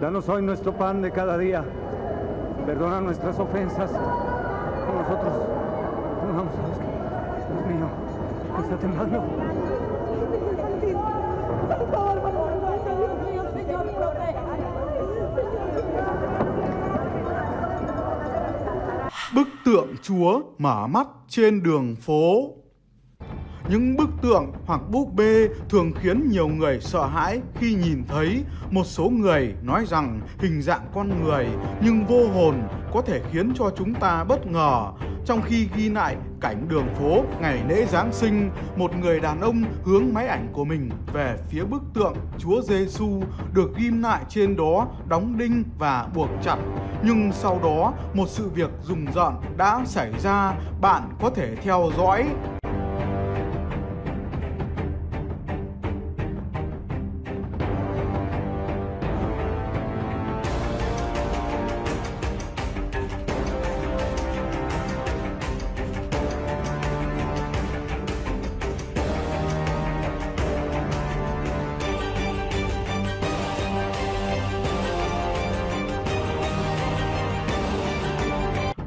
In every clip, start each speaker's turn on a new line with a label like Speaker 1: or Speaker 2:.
Speaker 1: Danos hoy nuestro pan de cada día. Perdona nuestras ofensas. Como nosotros perdonamos a los que... Dios mío, está temblando.
Speaker 2: Bức tượng Chúa mở mắt trên đường phố những bức tượng hoặc búp bê thường khiến nhiều người sợ hãi khi nhìn thấy một số người nói rằng hình dạng con người nhưng vô hồn có thể khiến cho chúng ta bất ngờ. Trong khi ghi lại cảnh đường phố ngày lễ Giáng sinh, một người đàn ông hướng máy ảnh của mình về phía bức tượng Chúa Giêsu được ghim lại trên đó đóng đinh và buộc chặt. Nhưng sau đó, một sự việc rùng rợn đã xảy ra, bạn có thể theo dõi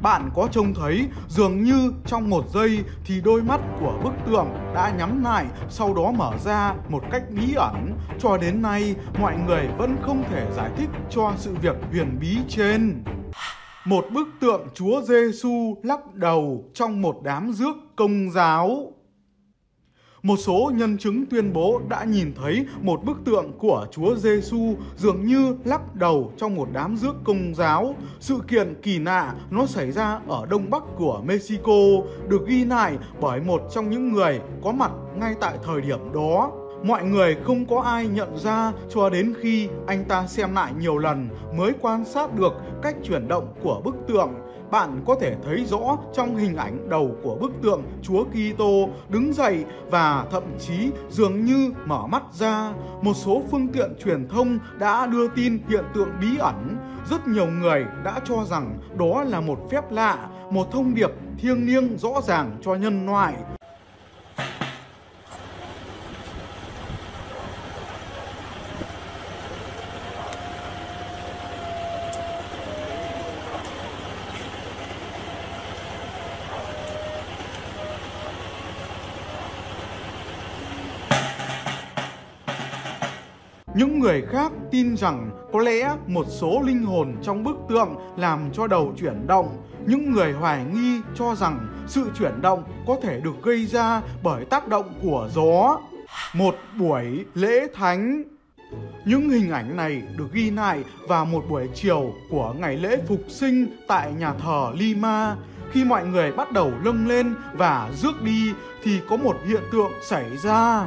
Speaker 2: bạn có trông thấy, dường như trong một giây thì đôi mắt của bức tượng đã nhắm lại, sau đó mở ra một cách bí ẩn. Cho đến nay, mọi người vẫn không thể giải thích cho sự việc huyền bí trên. Một bức tượng Chúa Giêsu lắc đầu trong một đám rước công giáo một số nhân chứng tuyên bố đã nhìn thấy một bức tượng của Chúa Giêsu dường như lắc đầu trong một đám rước công giáo. Sự kiện kỳ lạ nó xảy ra ở đông bắc của Mexico, được ghi lại bởi một trong những người có mặt ngay tại thời điểm đó. Mọi người không có ai nhận ra cho đến khi anh ta xem lại nhiều lần mới quan sát được cách chuyển động của bức tượng bạn có thể thấy rõ trong hình ảnh đầu của bức tượng Chúa Kitô đứng dậy và thậm chí dường như mở mắt ra. Một số phương tiện truyền thông đã đưa tin hiện tượng bí ẩn. Rất nhiều người đã cho rằng đó là một phép lạ, một thông điệp thiêng liêng rõ ràng cho nhân loại Những người khác tin rằng có lẽ một số linh hồn trong bức tượng làm cho đầu chuyển động. Những người hoài nghi cho rằng sự chuyển động có thể được gây ra bởi tác động của gió. Một buổi lễ thánh những hình ảnh này được ghi lại vào một buổi chiều của ngày lễ phục sinh tại nhà thờ Lima. Khi mọi người bắt đầu lâng lên và rước đi, thì có một hiện tượng xảy ra.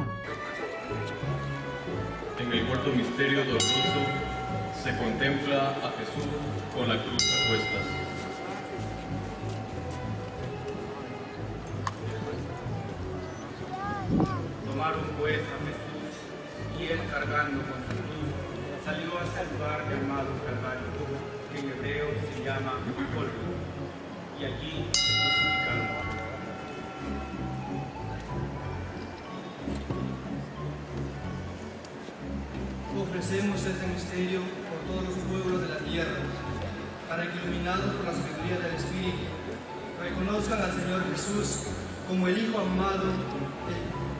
Speaker 3: En el cuarto misterio doloroso se contempla a Jesús con la cruz a cuestas.
Speaker 4: Tomaron pues a Jesús y él cargando con su cruz salió hacia el lugar llamado Calvario, que en hebreo se llama Golgotha, y allí
Speaker 5: Ofrecemos este misterio por todos los pueblos de la tierra, para que iluminados por la sabiduría del Espíritu, reconozcan al Señor Jesús como el Hijo amado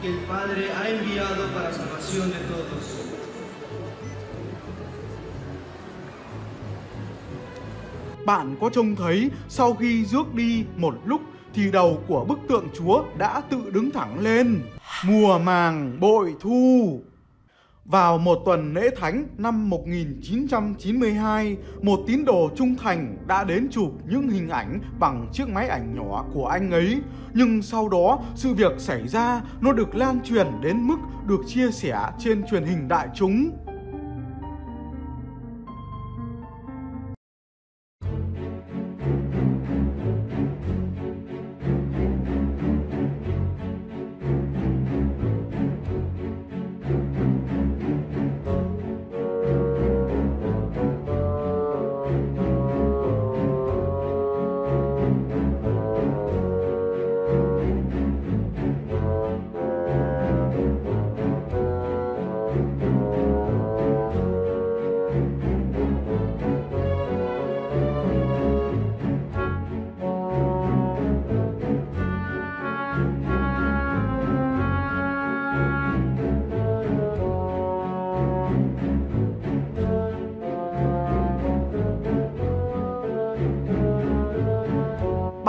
Speaker 5: que el Padre ha enviado para salvación de todos.
Speaker 2: Bạn có trông thấy sau khi rước đi một lúc thì đầu của bức tượng Chúa đã tự đứng thẳng lên. Mùa màng bội thu. Vào một tuần lễ thánh năm 1992, một tín đồ trung thành đã đến chụp những hình ảnh bằng chiếc máy ảnh nhỏ của anh ấy. Nhưng sau đó, sự việc xảy ra nó được lan truyền đến mức được chia sẻ trên truyền hình đại chúng.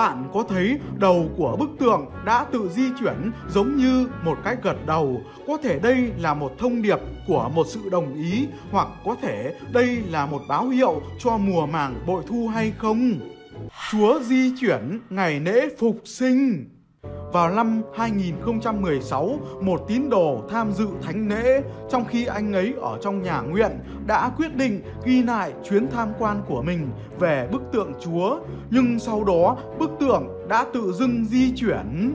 Speaker 2: Bạn có thấy đầu của bức tượng đã tự di chuyển giống như một cái gật đầu? Có thể đây là một thông điệp của một sự đồng ý, hoặc có thể đây là một báo hiệu cho mùa màng bội thu hay không? Chúa di chuyển ngày lễ phục sinh vào năm 2016, một tín đồ tham dự thánh lễ trong khi anh ấy ở trong nhà nguyện đã quyết định ghi lại chuyến tham quan của mình về bức tượng Chúa, nhưng sau đó bức tượng đã tự dưng di chuyển.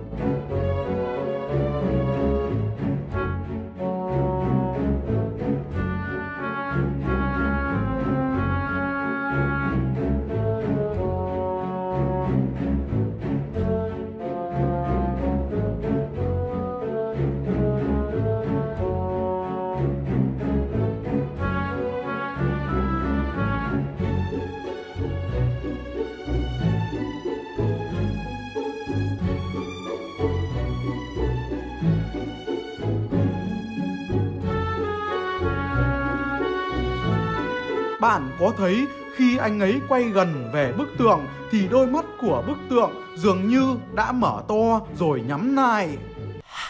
Speaker 2: Bạn có thấy khi anh ấy quay gần về bức tượng thì đôi mắt của bức tượng dường như đã mở to rồi nhắm lại.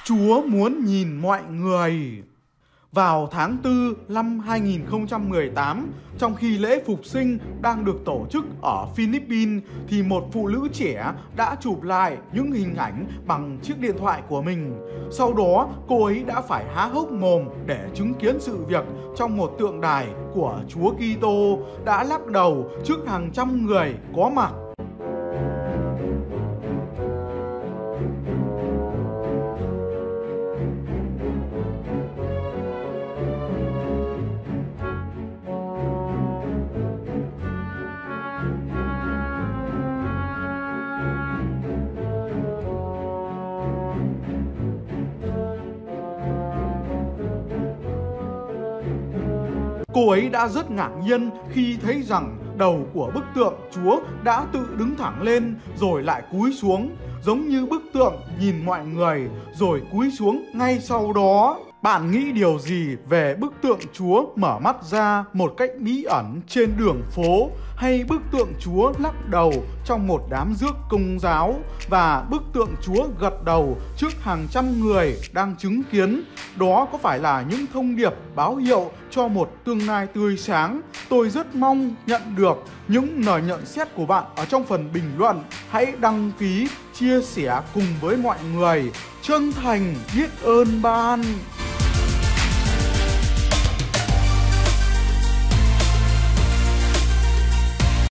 Speaker 2: Chúa muốn nhìn mọi người. Vào tháng 4 năm 2018, trong khi lễ phục sinh đang được tổ chức ở Philippines thì một phụ nữ trẻ đã chụp lại những hình ảnh bằng chiếc điện thoại của mình. Sau đó, cô ấy đã phải há hốc mồm để chứng kiến sự việc trong một tượng đài của Chúa Kitô đã lắc đầu trước hàng trăm người có mặt Cô ấy đã rất ngạc nhiên khi thấy rằng đầu của bức tượng Chúa đã tự đứng thẳng lên rồi lại cúi xuống, giống như bức tượng nhìn mọi người rồi cúi xuống ngay sau đó. Bạn nghĩ điều gì về bức tượng Chúa mở mắt ra một cách bí ẩn trên đường phố hay bức tượng Chúa lắc đầu trong một đám rước công giáo và bức tượng Chúa gật đầu trước hàng trăm người đang chứng kiến? Đó có phải là những thông điệp báo hiệu cho một tương lai tươi sáng? Tôi rất mong nhận được những lời nhận xét của bạn ở trong phần bình luận. Hãy đăng ký, chia sẻ cùng với mọi người. Chân thành biết ơn ban.